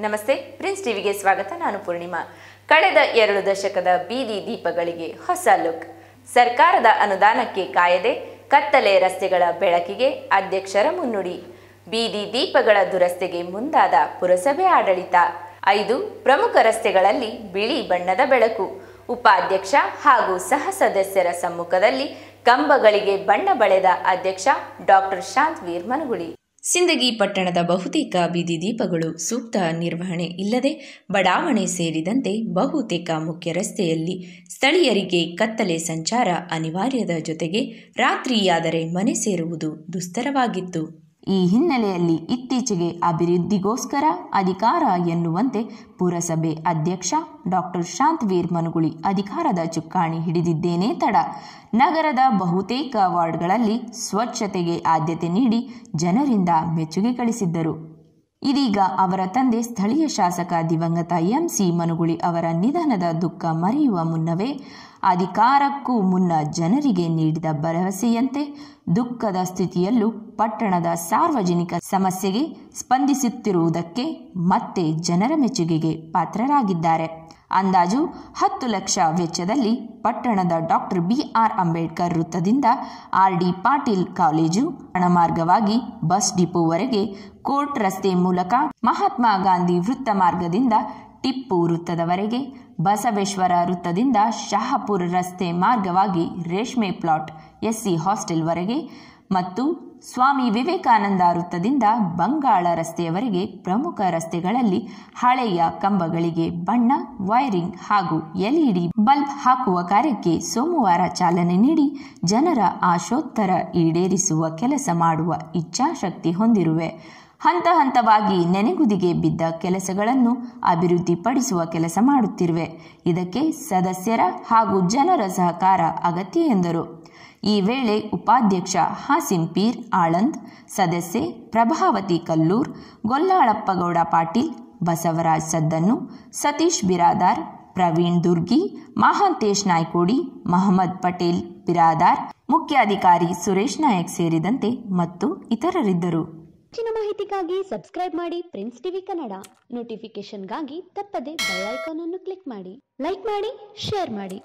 ನಮಸ್ತೆ, ಪ್ರಿನ್ಸ್ ಟಿವಿಗೆ ಸ್ವಾಗತ. ನಾನು ಪೂರ್ಣಿಮಾ. ಕಳೆದ ಎರಡು ದಶಕದ ಬೀದಿ ದೀಪಗಳಿಗೆ ಹೊಸ ಲುಕ್. ಸರ್ಕಾರದ ಅನುದಾನಕ್ಕೆ ಕಾಯದೆ ಕತ್ತಲೆ ರಸ್ತೆಗಳ ಬೆಳಕಿಗೆ ಅಧ್ಯಕ್ಷರ ಮುನ್ನುಡಿ. ಬೀದಿ ದೀಪಗಳ ದುರಸ್ತಿಗೆ ಮುಂದಾದ ಪುರಸಭೆ ಆಡಳಿತ. ಐದು ಪ್ರಮುಖ ರಸ್ತೆಗಳಲ್ಲಿ ಬಿಳಿ ಬಣ್ಣದ ಬೆಳಕು. ಉಪಾಧ್ಯಕ್ಷ ಹಾಗೂ ಸಹ ಸದಸ್ಯರ ಸಮ್ಮುಖದಲ್ಲಿ ಕಂಬಗಳಿಗೆ ಬಣ್ಣ ಬಳೆದ ಅಧ್ಯಕ್ಷ ಡಾಕ್ಟರ್ ಶಾಂತವೀರ್ ಮನಗುಳಿ. ಸಿಂದಗಿ ಪಟ್ಟಣದ ಬಹುತೇಕ ಬೀದಿ ದೀಪಗಳು ಸೂಕ್ತ ನಿರ್ವಹಣೆ ಇಲ್ಲದೆ ಬಡಾವಣೆ ಸೇರಿದಂತೆ ಬಹುತೇಕ ಮುಖ್ಯ ರಸ್ತೆಯಲ್ಲಿ ಸ್ಥಳೀಯರಿಗೆ ಕತ್ತಲೆ ಸಂಚಾರ ಅನಿವಾರ್ಯದ ಜೊತೆಗೆ ರಾತ್ರಿಯಾದರೆ ಮನೆ ಸೇರುವುದು ದುಸ್ತರವಾಗಿತ್ತು. ಈ ಹಿನ್ನೆಲೆಯಲ್ಲಿ ಇತ್ತೀಚೆಗೆ ಅಭಿವೃದ್ಧಿಗೋಸ್ಕರ ಅಧಿಕಾರ ಎನ್ನುವಂತೆ ಪುರಸಭೆ ಅಧ್ಯಕ್ಷ ಡಾಕ್ಟರ್ ಶಾಂತವೀರ್ ಮನುಗುಳಿ ಅಧಿಕಾರದ ಚುಕ್ಕಾಣಿ ಹಿಡಿದಿದ್ದೇನೆ ತಡ. ನಗರದ ಬಹುತೇಕ ವಾರ್ಡ್ಗಳಲ್ಲಿ ಸ್ವಚ್ಛತೆಗೆ ಆದ್ಯತೆ ನೀಡಿ ಜನರಿಂದ ಮೆಚ್ಚುಗೆ ಗಳಿಸಿದ್ದರು. ಇದೀಗ ಅವರ ತಂದೆ ಸ್ಥಳೀಯ ಶಾಸಕ ದಿವಂಗತ ಎಂ ಸಿ ಮನುಗುಳಿ ಅವರ ನಿಧನದ ದುಃಖ ಮರೆಯುವ ಮುನ್ನವೇ ಅಧಿಕಾರಕ್ಕೂ ಮುನ್ನ ಜನರಿಗೆ ನೀಡಿದ ಭರವಸೆಯಂತೆ ದುಃಖದ ಸ್ಥಿತಿಯಲ್ಲೂ ಪಟ್ಟಣದ ಸಾರ್ವಜನಿಕ ಸಮಸ್ಯೆಗೆ ಸ್ಪಂದಿಸುತ್ತಿರುವುದಕ್ಕೆ ಮತ್ತೆ ಜನರ ಮೆಚ್ಚುಗೆಗೆ ಪಾತ್ರರಾಗಿದ್ದಾರೆ. ಅಂದಾಜು ಹತ್ತು ಲಕ್ಷ ವೆಚ್ಚದಲ್ಲಿ ಪಟ್ಟಣದ ಡಾಕ್ಟರ್ ಬಿಆರ್ ಅಂಬೇಡ್ಕರ್ ವೃತ್ತದಿಂದ ಆರ್ ಡಿ ಪಾಟೀಲ್ ಕಾಲೇಜು ಮಾರ್ಗವಾಗಿ ಬಸ್ ಡಿಪೋವರೆಗೆ ಕೋರ್ಟ್ ರಸ್ತೆ ಮೂಲಕ ಮಹಾತ್ಮ ಗಾಂಧಿ ವೃತ್ತ ಮಾರ್ಗದಿಂದ ಟಿಪ್ಪು ವೃತ್ತದವರೆಗೆ ಬಸವೇಶ್ವರ ವೃತ್ತದಿಂದ ಶಹಾಪುರ ರಸ್ತೆ ಮಾರ್ಗವಾಗಿ ರೇಷ್ಮೆ ಪ್ಲಾಟ್ ಎಸ್ಸಿ ಹಾಸ್ಟೆಲ್ವರೆಗೆ ಮತ್ತು ಸ್ವಾಮಿ ವಿವೇಕಾನಂದ ವೃತ್ತದಿಂದ ಬಂಗಾಳ ರಸ್ತೆಯವರೆಗೆ ಪ್ರಮುಖ ರಸ್ತೆಗಳಲ್ಲಿ ಹಳೆಯ ಕಂಬಗಳಿಗೆ ಬಣ್ಣ, ವೈರಿಂಗ್ ಹಾಗೂ ಎಲ್ಇಡಿ ಬಲ್ಬ್ ಹಾಕುವ ಕಾರ್ಯಕ್ಕೆ ಸೋಮವಾರ ಚಾಲನೆ ನೀಡಿ ಜನರ ಆಶೋತ್ತರ ಈಡೇರಿಸುವ ಕೆಲಸ ಮಾಡುವ ಇಚ್ಛಾಶಕ್ತಿ ಹೊಂದಿರುವೆ. ಹಂತ ಹಂತವಾಗಿ ನೆನೆಗುದಿಗೆ ಬಿದ್ದ ಕೆಲಸಗಳನ್ನು ಅಭಿವೃದ್ಧಿಪಡಿಸುವ ಕೆಲಸ ಮಾಡುತ್ತಿರುವೆ. ಇದಕ್ಕೆ ಸದಸ್ಯರ ಹಾಗೂ ಜನರ ಸಹಕಾರ ಅಗತ್ಯ ಎಂದರು. ಈ ವೇಳೆ ಉಪಾಧ್ಯಕ್ಷ ಹಾಸಿಂ ಪೀರ್ ಆಳಂದ್, ಸದಸ್ಯೆ ಪ್ರಭಾವತಿ ಕಲ್ಲೂರ್, ಗೊಲ್ಲಾಳಪ್ಪಗೌಡ ಪಾಟೀಲ್, ಬಸವರಾಜ್ ಸದ್ದನ್ನು ಸತೀಶ್ ಬಿರಾದಾರ್, ಪ್ರವೀಣ್ ದುರ್ಗಿ, ಮಹಾಂತೇಶ್ ನಾಯ್ಕೋಡಿ, ಮಹಮ್ಮದ್ ಪಟೇಲ್ ಬಿರಾದಾರ್, ಮುಖ್ಯಾಧಿಕಾರಿ ಸುರೇಶ್ ನಾಯಕ್ ಸೇರಿದಂತೆ ಮತ್ತು ಇತರರಿದ್ದರು. ಹೆಚ್ಚಿನ ಮಾಹಿತಿಗಾಗಿ ಸಬ್ಸ್ಕ್ರೈಬ್ ಮಾಡಿ ಪ್ರಿನ್ಸ್ ಟಿವಿ ಕನ್ನಡ. ನೋಟಿಫಿಕೇಶನ್ಗಾಗಿ ತಪ್ಪದೆ ಬೆಲ್ ಐಕಾನ್ ಅನ್ನು ಕ್ಲಿಕ್ ಮಾಡಿ. ಲೈಕ್ ಮಾಡಿ, ಶೇರ್ ಮಾಡಿ.